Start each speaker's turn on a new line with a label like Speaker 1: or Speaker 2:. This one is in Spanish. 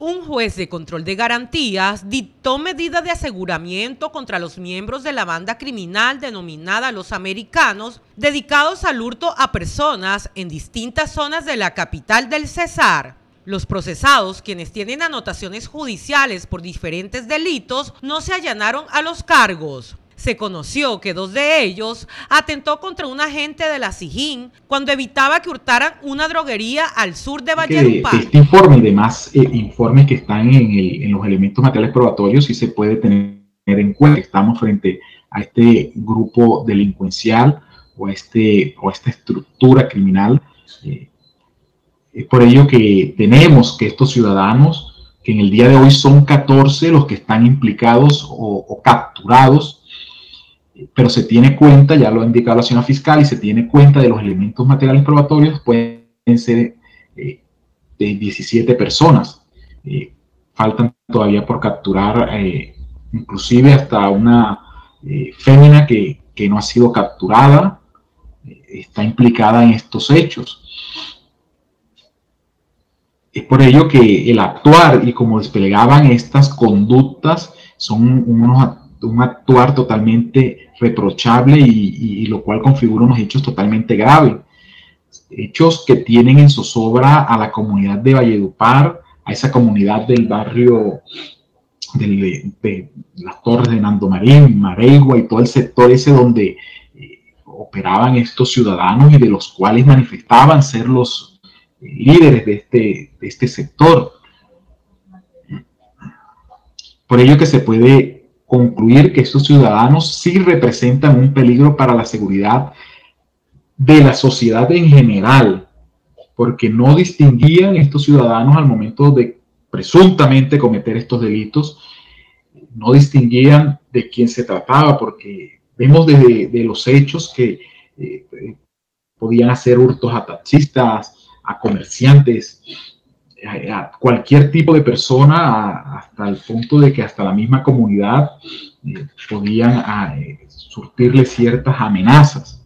Speaker 1: Un juez de control de garantías dictó medidas de aseguramiento contra los miembros de la banda criminal denominada Los Americanos, dedicados al hurto a personas en distintas zonas de la capital del Cesar. Los procesados, quienes tienen anotaciones judiciales por diferentes delitos, no se allanaron a los cargos se conoció que dos de ellos atentó contra un agente de la SIGIN cuando evitaba que hurtaran una droguería al sur de Valledupar.
Speaker 2: Este informe y demás eh, informes que están en, los elementos materiales probatorios sí se puede tener en cuenta. Estamos frente a este grupo delincuencial o a, este, o esta estructura criminal. Eh, es por ello que tenemos que estos ciudadanos, que en el día de hoy son 14 los que están implicados o capturados pero se tiene cuenta, ya lo ha indicado la señora fiscal, y se tiene cuenta de los elementos materiales probatorios, pueden ser eh, de 17 personas. Eh, faltan todavía por capturar, eh, inclusive hasta una fémina que, que, no ha sido capturada, está implicada en estos hechos. Es por ello que el actuar y como desplegaban estas conductas son unos un actuar totalmente reprochable y, lo cual configura unos hechos totalmente graves. Hechos que tienen en zozobra a la comunidad de Valledupar, a esa comunidad del barrio de, las torres de Nando Marín, Maregua y todo el sector ese donde eh, operaban estos ciudadanos y de los cuales manifestaban ser los eh, líderes de este, de este sector. Por ello que se puede concluir que estos ciudadanos sí representan un peligro para la seguridad de la sociedad en general, porque no distinguían estos ciudadanos al momento de presuntamente cometer estos delitos, no distinguían de quién se trataba, porque vemos desde de los hechos que eh, podían hacer hurtos a taxistas, a comerciantes, a cualquier tipo de persona hasta el punto de que hasta la misma comunidad eh, podían eh, surtirle ciertas amenazas.